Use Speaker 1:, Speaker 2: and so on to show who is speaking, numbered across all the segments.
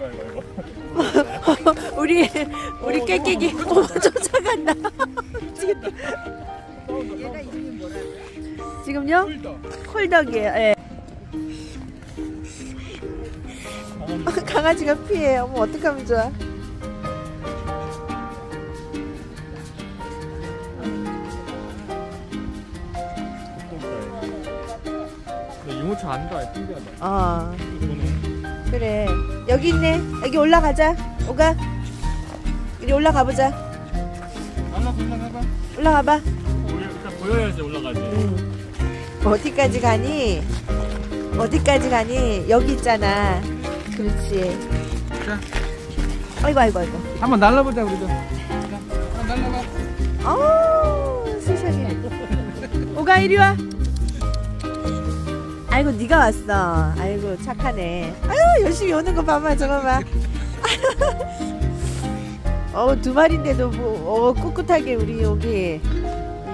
Speaker 1: 우리 우리 깨끼기 어, 쫓아간다. 미치겠다. 지금요? 콜덕이에요. 예. 강아지가 피해요. 어머 어떡하면 좋아.
Speaker 2: 유모차 안가 신기하다.
Speaker 1: 어
Speaker 2: 이거는
Speaker 1: 그래 여기 있네. 여기 올라가자. 오가. 이리 올라가 보자.
Speaker 2: 올라 올라가봐.
Speaker 1: 올라가봐.
Speaker 2: 보여, 일단 보여야지 올라가지.
Speaker 1: 음. 어디까지 가니? 어디까지 가니? 여기 있잖아. 그렇지.
Speaker 2: 자,
Speaker 1: 아이고 아이고 아이고.
Speaker 2: 한번 날라보자 우리도. 자, 한번 날라봐.
Speaker 1: 어우 세상에. 오가 이리 와. 아이고 네가 왔어. 아이고 착하네. 아유 열심히 오는 거 봐봐 저거 봐. 어우 두 마리인데도 뭐 어, 꿋꿋하게 우리 여기.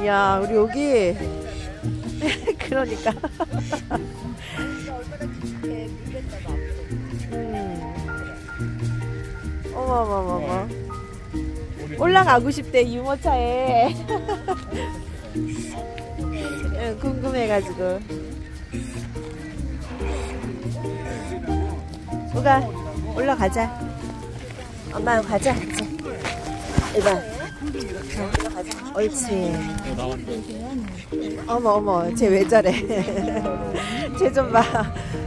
Speaker 1: 이야 우리 여기. 그러니까. 음. 어머머머머. 올라가고 싶대 유모차에. 응, 궁금해가지고. 우가 올라가자. 엄마 가자. 이제. 이봐. 자, 올라가자. 옳지.
Speaker 2: 어.
Speaker 1: 어머 어머 쟤 왜 저래 쟤 좀 봐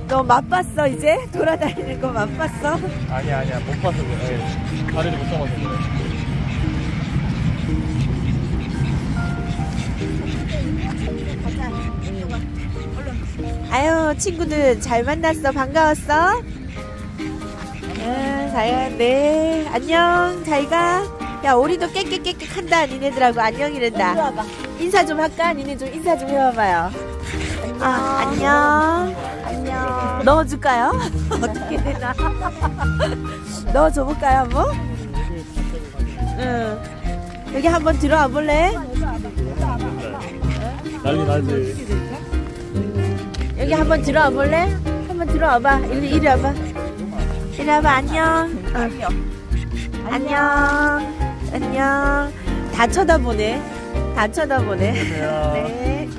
Speaker 1: 너 맛봤어 이제 돌아다니는 거 맛봤어
Speaker 2: 아니야 아니야 못. 에이, 다리를 못 잡아서.
Speaker 1: 친구들 잘 만났어? 반가웠어? 응 자연 네. 안녕. 잘가. 야 우리도 깨깨깨깨 한다 니네들하고. 안녕이란다. 인사 좀 할까? 니네 좀 인사 좀 해봐봐요. 아 안녕. 안녕. 넣어줄까요? 어떻게 되나? 넣어줘볼까요 한번? 응. 여기 한번 들어와 볼래?
Speaker 2: 난리 나지.
Speaker 1: 여기 한번 들어와 볼래? 한번 들어와 봐. 이리 이리 와 봐. 이리 와 봐. 안녕. 어. 안녕. 안녕. 다 쳐다보네. 다 쳐다보네. 네.